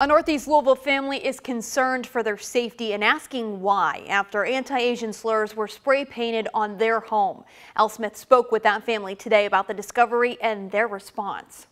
A Northeast Louisville family is concerned for their safety and asking why after anti-Asian slurs were spray painted on their home. Al Smith spoke with that family today about the discovery and their response.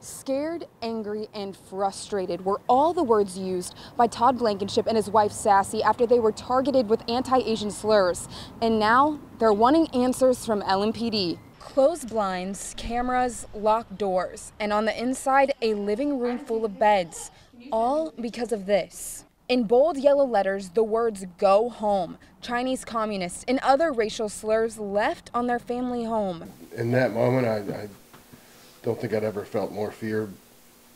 Scared, angry, and frustrated were all the words used by Todd Blankenship and his wife Sassy after they were targeted with anti-Asian slurs. And now they're wanting answers from LMPD. Closed blinds, cameras, locked doors, and on the inside, a living room full of beds. All because of this. In bold yellow letters, the words go home, Chinese communists, and other racial slurs left on their family home. In that moment, I, I don't think I'd ever felt more fear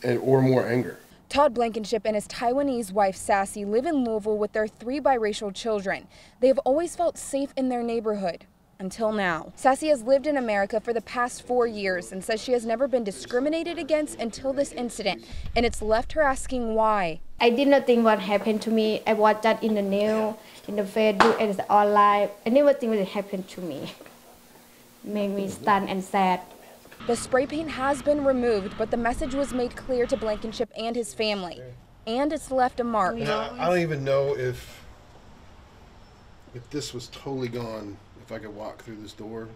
and, or more anger. Todd Blankenship and his Taiwanese wife Sassy live in Louisville with their three biracial children. They have always felt safe in their neighborhood until now. Sassy has lived in America for the past four years and says she has never been discriminated against until this incident, and it's left her asking why. I did not think what happened to me. I watched that in the news, in the Facebook, and the online. I never think what happened to me. Made me stunned and sad. The spray paint has been removed, but the message was made clear to Blankenship and his family. And it's left a mark. I don't even know if if this was totally gone, if I could walk through this door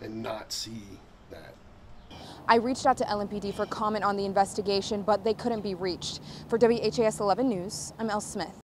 and not see that. I reached out to LMPD for comment on the investigation, but they couldn't be reached. For WHAS 11 News, I'm Elle Smith.